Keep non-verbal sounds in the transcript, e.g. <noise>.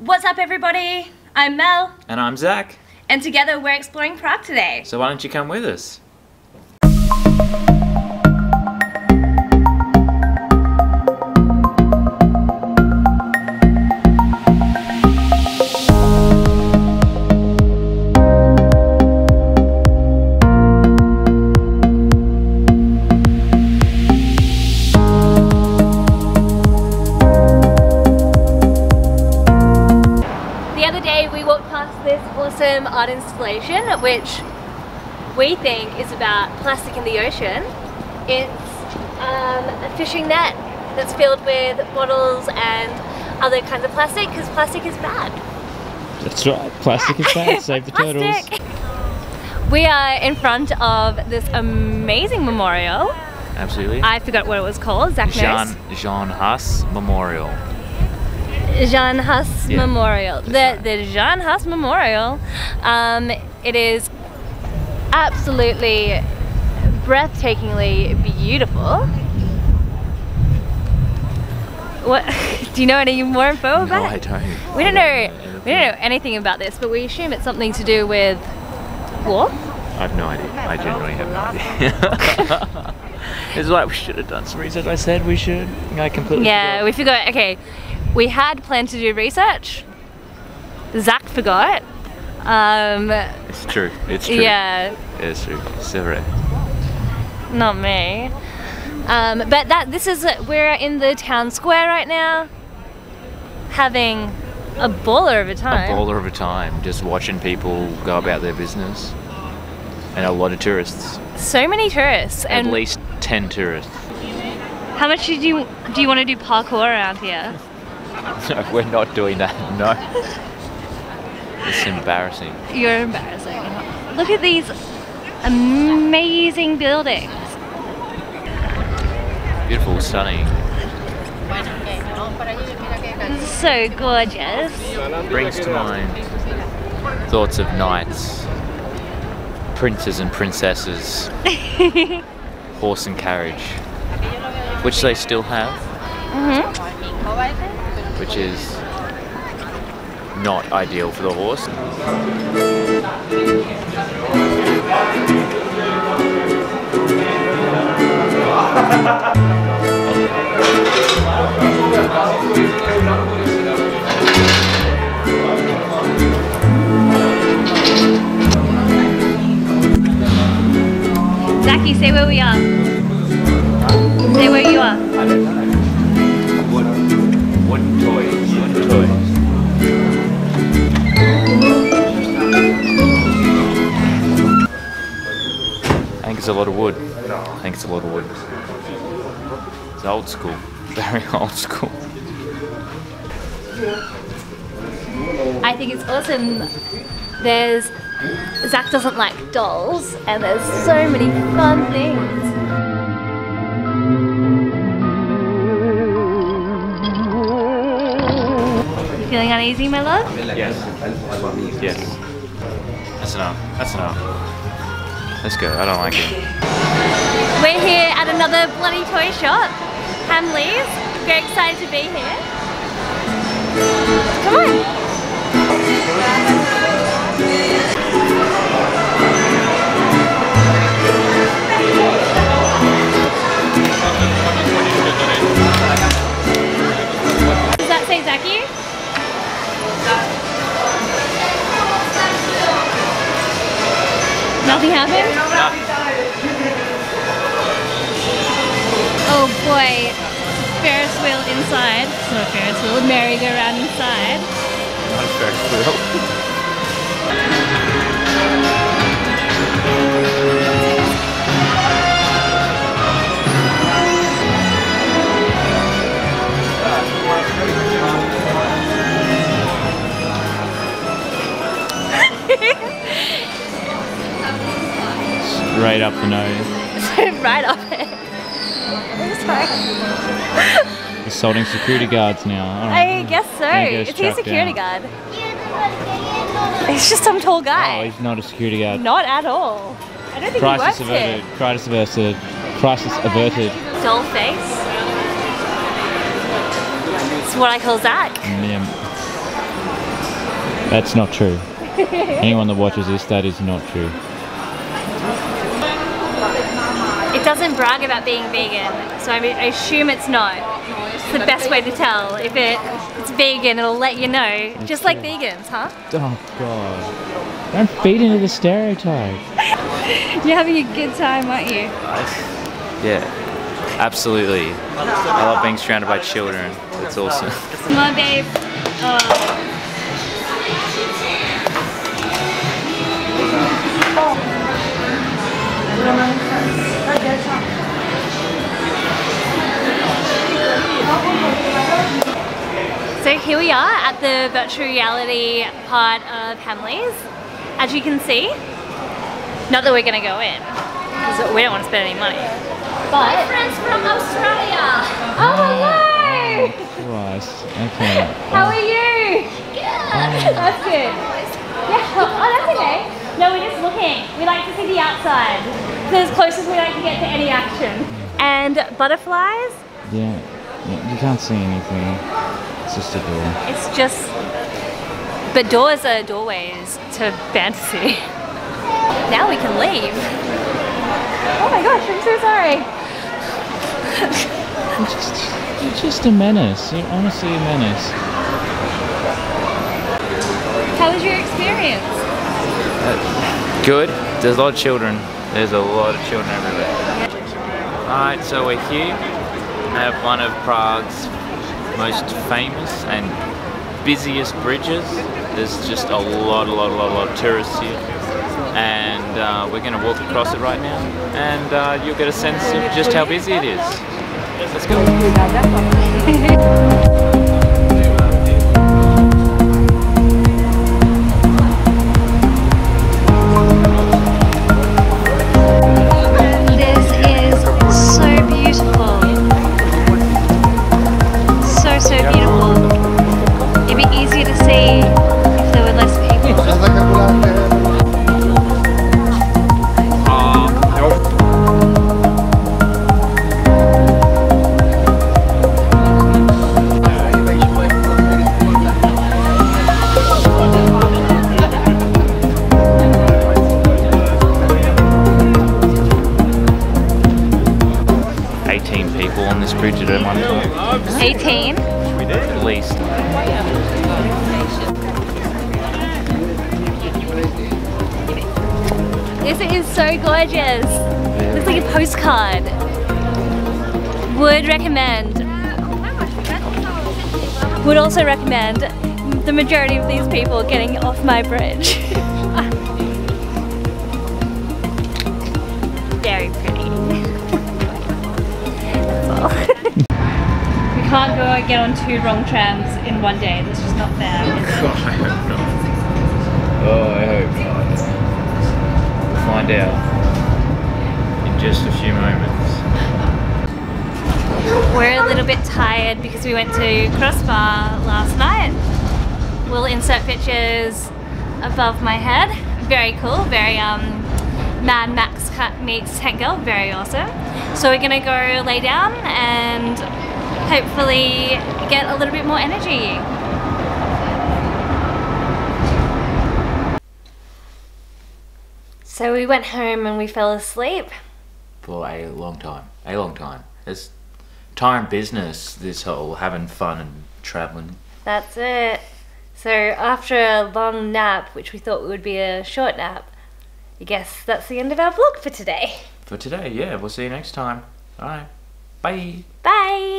What's up, everybody? I'm Mel, And I'm Zac. and together we're exploring Prague today. So why don't you come with us? Installation, which we think is about plastic in the ocean. It's um, a fishing net that's filled with bottles and other kinds of plastic because plastic is bad. That's right. Plastic is bad. <laughs> Save the turtles. We are in front of this amazing memorial. Absolutely. I forgot what it was called. Zac Jean knows. Jan Hus Memorial. Jan Hus Yeah, Memorial. The the Jan Hus Memorial. Um, it is absolutely breathtakingly beautiful. What? <laughs> Do you know any more info about No, about I it? don't. We don't know. We don't know anything about this, but we assume it's something to do with war. I have no idea. I genuinely have no idea. <laughs> it's like we should have done some research. I said we should. I completely Yeah, forgot. we forgot. Okay, we had planned to do research. Zac forgot. Um, It's true. It's true. yeah, It's true. Vrai. not me. Um, but that this is we're in the town square right now, having a baller of a time. A baller of a time, just watching people go about their business. And a lot of tourists. So many tourists, At and least 10 tourists. how much do you do you want to do parkour around here? <laughs> No, we're not doing that. No. It's embarrassing. You're embarrassing. Look at these amazing buildings. Beautiful, stunning. This is so gorgeous. Brings to mind thoughts of knights, princes and princesses, <laughs> horse and carriage, which they still have, mm-hmm. Which is not ideal for the horse. Zachy, say where we are. Say where you are. A lot of wood. I think it's a lot of wood. It's old school. <laughs> Very old school. I think it's awesome. There's Zac doesn't like dolls, and there's so many fun things. You feeling uneasy, my love? Yes. Yes. That's enough. That's enough. Let's go. I don't like it. We're here at another bloody toy shop, Hamleys. Very excited to be here. Nothing happened? Oh boy, Ferris wheel inside. It's not a Ferris wheel, a merry-go-round inside. Not Ferris wheel. <laughs> Straight up the nose. <laughs> right up it. <laughs> Sorry. Assaulting security guards now. All I guess so. Is he a security down. guard? He's just some tall guy. Oh, he's not a security guard. Not at all. I don't think Crisis he works averted. here. Crisis averted. Crisis averted. Doll face. It's what I call Zac. Yeah. That's not true. <laughs> Anyone that watches this, that is not true. It doesn't brag about being vegan, so I, mean, I assume it's not. It's the best way to tell. If it, it's vegan, it'll let you know. Just like vegans, huh? Oh god. Don't feed into the stereotype. <laughs> You're having a good time, aren't you? Yeah, absolutely. I love being surrounded by children. It's awesome. Come on, babe. Oh. So here we are at the virtual reality part of Hamleys. As you can see, not that we're gonna go in, because we don't want to spend any money. But friends from Australia. Oh hello! Christ. Okay. How are you? Good. <laughs> That's good. Yeah. Oh, that's okay. No, we're just looking. We like to see the outside. It's as close as we like to get to any action. And butterflies. Yeah. Yeah. You can't see anything. It's just a door. It's just. But doors are doorways to fantasy. <laughs> Now we can leave. Oh my gosh, I'm so sorry. You're just, you're just a menace. You're honestly a menace. How was your experience? Uh, good. There's a lot of children. There's a lot of children everywhere. Alright, so we're here at one of Prague's most famous and busiest bridges. There's just a lot, a lot, a lot, a lot of tourists here. And uh, we're going to walk across it right now and uh, you'll get a sense of just how busy it is. Let's go. <laughs> <laughs> so gorgeous. Looks like a postcard. Would recommend. Would also recommend the majority of these people getting off my bridge. <laughs> Very pretty. <laughs> We can't go and get on two wrong trams in one day. That's just not fair. Oh, God, I hope not. Oh, I hope not. Find out in just a few moments. We're a little bit tired because we went to Crossbar last night. We'll insert pictures above my head. Very cool, very um, Mad Max cut meets Tank Girl, very awesome. So we're gonna go lay down and hopefully get a little bit more energy. So we went home and we fell asleep. For a long time. A long time. It's time business, this whole having fun and traveling. That's it. So after a long nap, which we thought would be a short nap, I guess that's the end of our vlog for today. For today, yeah, we'll see you next time. Alright. Bye. Bye!